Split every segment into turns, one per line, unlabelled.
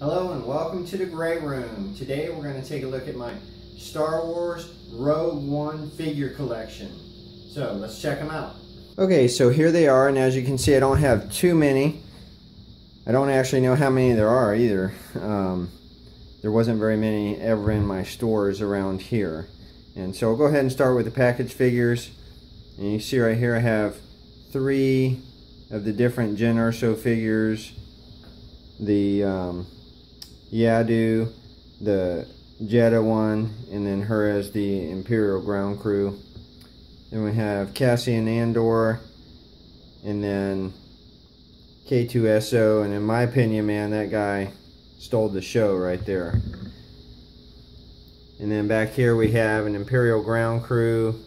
Hello and welcome to the Gray Room. Today we're going to take a look at my Star Wars Rogue One figure collection. So let's check them out. Okay, so here they are, and as you can see, I don't have too many. I don't actually know how many there are either. Um, there wasn't very many ever in my stores around here. And so I'll go ahead and start with the package figures. And you see right here I have three of the different Jyn Erso figures. The um, Yaddle, the Jedha one, and then her as the Imperial ground crew. Then we have Cassian Andor, and then K2SO, and in my opinion, man, that guy stole the show right there. And then back here we have an Imperial ground crew,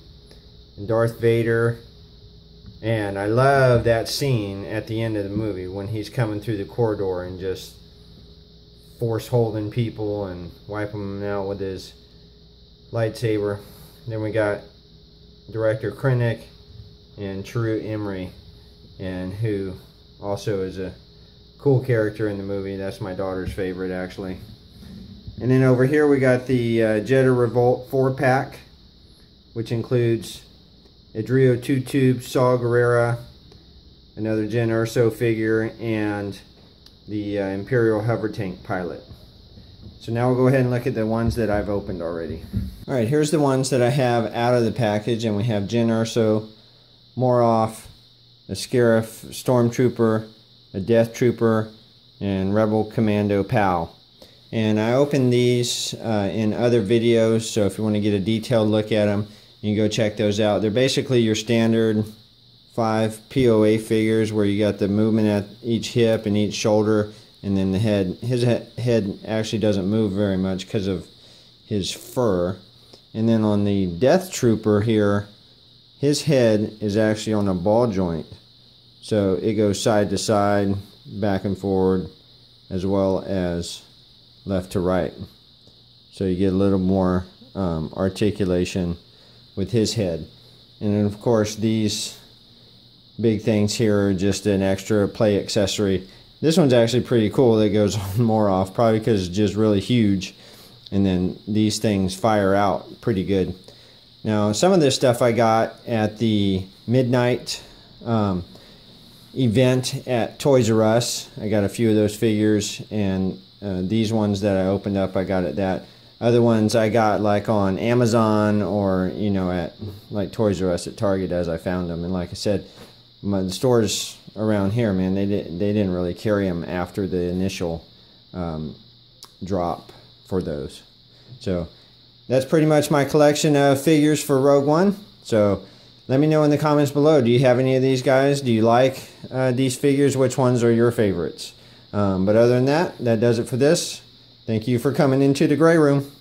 and Darth Vader, and I love that scene at the end of the movie when he's coming through the corridor and just force holding people and wiping them out with his lightsaber. Then we got director Krennic and Chirrut Îmwe, and who also is a cool character in the movie. That's my daughter's favorite, actually. And then over here we got the uh, Jedha Revolt 4-pack, which includes Edrio Two Tube, Saw Gerrera, another Jyn Erso figure, and the uh, Imperial hover tank pilot. So now we'll go ahead and look at the ones that I've opened already. All right, here's the ones that I have out of the package, and we have Jyn Erso, Moroff, a Scarif Stormtrooper, a Death Trooper, and Rebel Commando Pao. And I opened these uh, in other videos, so if you want to get a detailed look at them, you can go check those out. They're basically your standard five POA figures where you got the movement at each hip and each shoulder and then the head. His head actually doesn't move very much because of his fur. And then on the Death Trooper here, his head is actually on a ball joint. So it goes side to side, back and forward, as well as left to right. So you get a little more um, articulation with his head. And then of course these big things here are just an extra play accessory. This one's actually pretty cool that goes on Moroff, probably because it's just really huge. And then these things fire out pretty good. Now, some of this stuff I got at the midnight um, event at Toys R Us. I got a few of those figures, and uh, these ones that I opened up, I got at that. Other ones I got like on Amazon or, you know, at like Toys R Us at Target as I found them. And like I said, my, the stores around here, man, they didn't they didn't really carry them after the initial um, drop for those. So that's pretty much my collection of figures for Rogue One. So let me know in the comments below. Do you have any of these guys? Do you like uh, these figures? Which ones are your favorites? Um, but other than that, that does it for this. Thank you for coming into the gray room.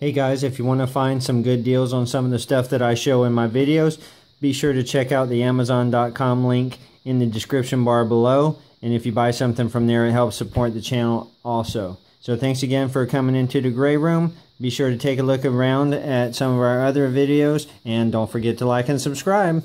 Hey guys, if you want to find some good deals on some of the stuff that I show in my videos, be sure to check out the Amazon.com link in the description bar below. And if you buy something from there, it helps support the channel also. So thanks again for coming into the Gray Room. Be sure to take a look around at some of our other videos. And don't forget to like and subscribe.